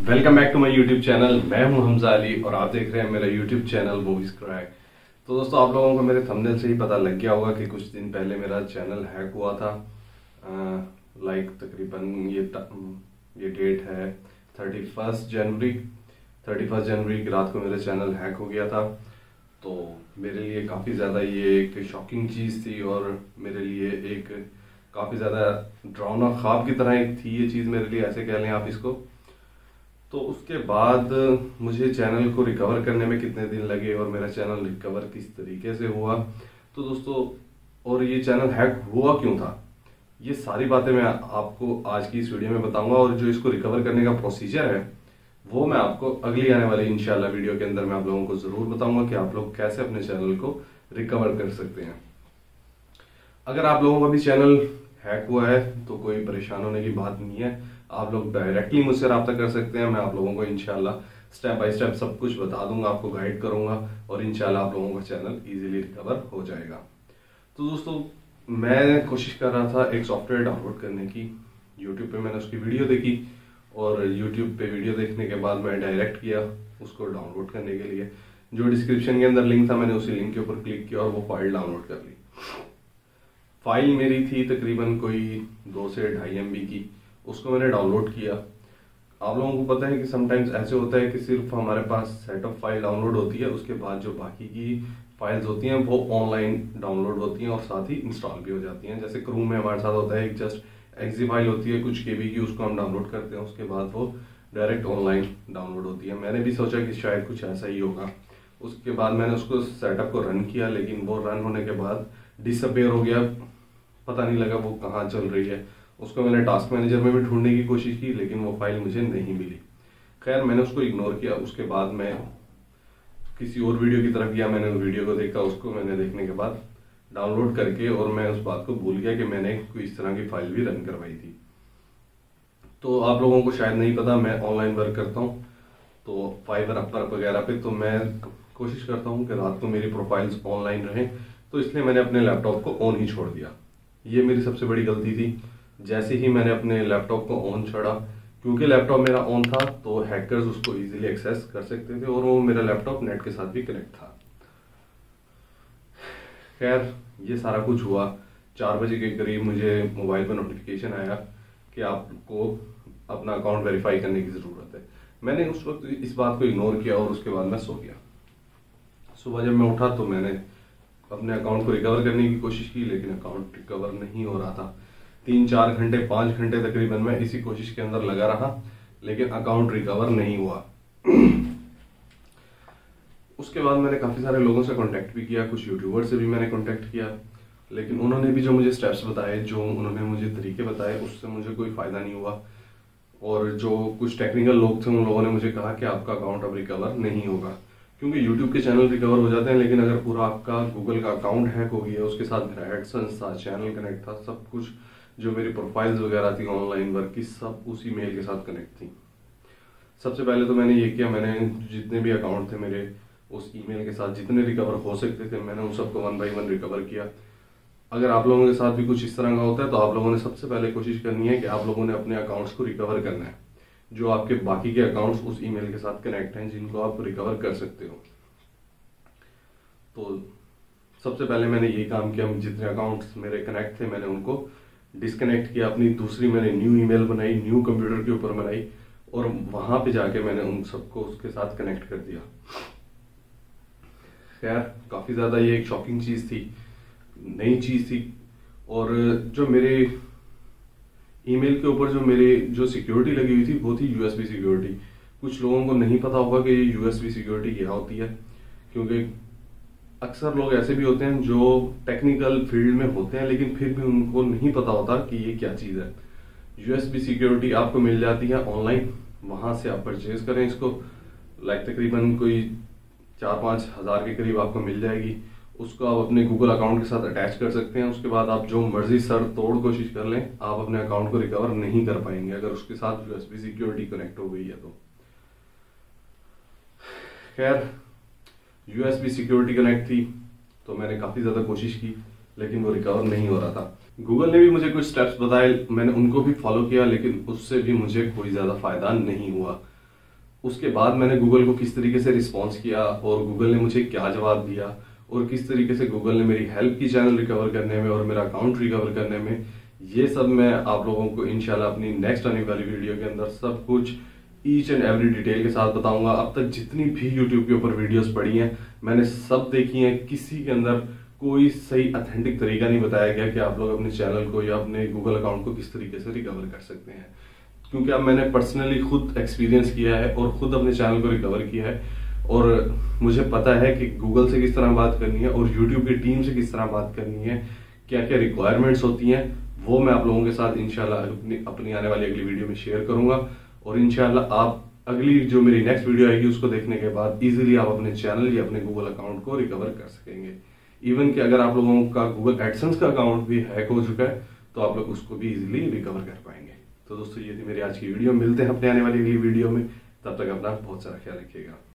Welcome back to my YouTube channel मैं हूँ हमजा अली और आप देख रहे हैं मेरा यूट्यूब चैनल वॉइस क्रैक तो दोस्तों, आप लोगों को मेरे थंबनेल से ही पता लग गया होगा कि कुछ दिन पहले मेरा चैनल हैक हुआ था। लाइक तकरीबन ये ये डेट है थर्टी फ़र्स्ट जनवरी। थर्टी फ़र्स्ट जनवरी की रात को मेरा चैनल हैक हो गया था। तो मेरे लिए काफ़ी ज़्यादा ये एक शॉकिंग चीज़ थी और मेरे लिए एक काफ़ी ज़्यादा ड्राउना ख्वाब की तरह एक थी ये चीज़ मेरे लिए, ऐसे कह लें आप इसको। तो उसके बाद मुझे चैनल को रिकवर करने में कितने दिन लगे और मेरा चैनल रिकवर किस तरीके से हुआ? तो दोस्तों, और ये चैनल हैक हुआ क्यों था? ये सारी बातें मैं आपको आज की इस वीडियो में बताऊँगा और जो इसको रिकवर करने का प्रोसीजर है, वो मैं आपको अगली आने वाली इनशाला वीडियो के अंदर मैं आप लोगों को ज़रूर बताऊँगा कि आप लोग कैसे अपने चैनल को रिकवर कर सकते हैं। अगर आप लोगों का भी चैनल हैक हुआ है तो कोई परेशान होने की बात नहीं है। आप लोग डायरेक्टली मुझसे रब्ता कर सकते हैं, मैं आप लोगों को इनशाला स्टेप बाय स्टेप सब कुछ बता दूँगा, आपको गाइड करूँगा और इनशाला आप लोगों का चैनल इजीली रिकवर हो जाएगा। तो दोस्तों, मैं कोशिश कर रहा था एक सॉफ्टवेयर डाउनलोड करने की। यूट्यूब पे मैंने उसकी वीडियो देखी और यूट्यूब पे वीडियो देखने के बाद मैं डायरेक्ट किया उसको डाउनलोड करने के लिए। जो डिस्क्रिप्शन के अंदर लिंक था, मैंने उसी लिंक के ऊपर क्लिक किया और वो फ़ाइल डाउनलोड कर ली। फ़ाइल मेरी थी तकरीबन कोई दो से ढाई एम की, उसको मैंने डाउनलोड किया। आप लोगों को पता है कि समटाइम्स ऐसे होता है कि सिर्फ़ हमारे पास सेट ऑफ़ फ़ाइल डाउनलोड होती है, उसके बाद जो बाकी की फाइल्स होती हैं, वो ऑनलाइन डाउनलोड होती हैं और साथ ही इंस्टॉल भी हो जाती हैं। जैसे क्रूम में हमारे साथ होता है, एक जस्ट एक्जी फ़ाइल होती है, कुछ के की, उसको हम डाउनलोड करते हैं, उसके बाद वो डायरेक्ट ऑनलाइन डाउनलोड होती है। मैंने भी सोचा कि शायद कुछ ऐसा ही होगा। उसके बाद मैंने उसको सेटअप को रन किया, लेकिन वो रन होने के बाद डिसअपेयर हो गया। पता नहीं लगा वो कहाँ चल रही है। उसको मैंने टास्क मैनेजर में भी ढूँढने की कोशिश की, लेकिन वो फ़ाइल मुझे नहीं मिली। खैर, मैंने उसको इग्नोर किया। उसके बाद मैं किसी और वीडियो की तरफ़ गया। मैंने उस वीडियो को देखा। उसको मैंने देखने के बाद डाउनलोड करके और मैं उस बात को भूल गया कि मैंने कोई इस तरह की फ़ाइल भी रन करवाई थी। तो आप लोगों को शायद नहीं पता, मैं ऑनलाइन वर्क करता हूँ। तो फाइवर अपर वगैरह पे तो मैं कोशिश करता हूँ कि रात को मेरी प्रोफाइल्स ऑनलाइन रहें। तो इसलिए मैंने अपने लैपटॉप को ऑन ही छोड़ दिया। ये मेरी सबसे बड़ी गलती थी। जैसे ही मैंने अपने लैपटॉप को ऑन छोड़ा, क्योंकि लैपटॉप मेरा ऑन था तो हैकर्स उसको इजीली एक्सेस कर सकते थे और वो मेरा लैपटॉप नेट के साथ भी कनेक्ट था। खैर, ये सारा कुछ हुआ। चार बजे के करीब मुझे मोबाइल पर नोटिफिकेशन आया कि आपको अपना अकाउंट वेरीफाई करने की ज़रूरत है। मैंने उस वक्त इस बात को इग्नोर किया और उसके बाद मैं सो गया। सुबह जब मैं उठा तो मैंने अपने अकाउंट को रिकवर करने की कोशिश की, लेकिन अकाउंट रिकवर नहीं हो रहा था। तीन, चार घंटे, पाँच घंटे तकरीबन मैं इसी कोशिश के अंदर लगा रहा, लेकिन अकाउंट रिकवर नहीं हुआ। उसके बाद मैंने काफ़ी सारे लोगों से कांटेक्ट भी किया, कुछ यूट्यूबर से भी मैंने कांटेक्ट किया, लेकिन उन्होंने भी जो मुझे स्टेप्स बताए, जो उन्होंने मुझे तरीके बताए, उससे मुझे कोई फ़ायदा नहीं हुआ। और जो कुछ टेक्निकल लोग थे, उन लोगों ने मुझे कहा कि आपका अकाउंट अब रिकवर नहीं होगा। क्योंकि यूट्यूब के चैनल रिकवर हो जाते हैं, लेकिन अगर पूरा आपका गूगल का अकाउंट हैक हो गया, उसके साथ मेरा एडसन्स था चैनल कनेक्ट था, सब कुछ, जो मेरी प्रोफाइल्स वगैरह थी ऑनलाइन वर्क की, सब उसी मेल के साथ कनेक्ट थी। सबसे पहले तो मैंने ये किया, मैंने जितने भी अकाउंट थे मेरे, उस ईमेल के साथ जितने रिकवर हो सकते थे, मैंने उन सबको वन बाई वन रिकवर किया। अगर आप लोगों के साथ भी कुछ इस तरह का होता है तो आप लोगों ने सबसे पहले कोशिश करनी है कि आप लोगों ने अपने अकाउंट्स को रिकवर करना है। जो आपके बाकी के अकाउंट्स उस ईमेल के साथ कनेक्ट हैं, जिनको आप रिकवर कर सकते हो। तो सबसे पहले मैंने ये काम किया जितने अकाउंट्स मेरे कनेक्ट थे, मैंने उनको डिसकनेक्ट किया, अपनी दूसरी मैंने न्यू ईमेल बनाई न्यू कंप्यूटर के ऊपर बनाई, और वहाँ पे जाके मैंने उन सबको उसके साथ कनेक्ट कर दिया। खैर, काफ़ी ज़्यादा ये एक शॉकिंग चीज़ थी, नई चीज़ थी, और जो मेरे ईमेल के ऊपर जो मेरे, जो सिक्योरिटी लगी हुई थी, वो थी यूएसबी सिक्योरिटी कुछ लोगों को नहीं पता होगा कि यूएसबी सिक्योरिटी क्या होती है, क्योंकि अक्सर लोग ऐसे भी होते हैं जो टेक्निकल फ़ील्ड में होते हैं, लेकिन फिर भी उनको नहीं पता होता कि ये क्या चीज़ है। यूएसबी सिक्योरिटी आपको मिल जाती है ऑनलाइन वहाँ से आप परचेज करें इसको। लाइक तकरीबन कोई चार पाँच हज़ार के करीब आपको मिल जाएगी। उसको आप अपने गूगल अकाउंट के साथ अटैच कर सकते हैं। उसके बाद आप जो मर्ज़ी सर तोड़ कोशिश कर लें, आप अपने अकाउंट को रिकवर नहीं कर पाएँगे, अगर उसके साथ यूएसबी सिक्योरिटी कनेक्ट हो गई है तो। खैर यूएसबी सिक्योरिटी कनेक्ट थी तो मैंने काफ़ी ज़्यादा कोशिश की, लेकिन वो रिकवर नहीं हो रहा था। गूगल ने भी मुझे कुछ स्टेप्स बताए, मैंने उनको भी फॉलो किया, लेकिन उससे भी मुझे कोई ज़्यादा फ़ायदा नहीं हुआ। उसके बाद मैंने गूगल को किस तरीके से रिस्पॉन्स किया, और गूगल ने मुझे क्या जवाब दिया और किस तरीके से गूगल ने मेरी हेल्प की चैनल रिकवर करने में और मेरा अकाउंट रिकवर करने में, ये सब मैं आप लोगों को इनशाला अपनी नेक्स्ट आने वाली वीडियो के अंदर सब कुछ ईच एंड एवरी डिटेल के साथ बताऊँगा। अब तक जितनी भी यूट्यूब के ऊपर वीडियोस पड़ी हैं, मैंने सब देखी हैं। किसी के अंदर कोई सही अथेंटिक तरीका नहीं बताया गया कि आप लोग अपने चैनल को या अपने गूगल अकाउंट को किस तरीके से रिकवर कर सकते हैं। क्योंकि अब मैंने पर्सनली खुद एक्सपीरियंस किया है और खुद अपने चैनल को रिकवर किया है। और मुझे पता है कि गूगल से किस तरह बात करनी है और यूट्यूब की टीम से किस तरह बात करनी है क्या क्या रिक्वायरमेंट्स होती हैं, वो मैं आप लोगों के साथ इनशाला अपनी अपनी आने वाली अगली वीडियो में शेयर करूँगा। और इनशाला आप अगली जो मेरी नेक्स्ट वीडियो आएगी, उसको देखने के बाद इजीली आप अपने चैनल या अपने गूगल अकाउंट को रिकवर कर सकेंगे। इवन कि अगर आप लोगों का गूगल एडसेंस का अकाउंट भी हैक हो चुका है तो आप लोग उसको भी इजीली रिकवर कर पाएँगे। तो दोस्तों, ये थी मेरी आज की वीडियो मिलते हैं अपने आने वाली अगली वीडियो में। तब तक अपना बहुत सारा ख्याल रखिएगा।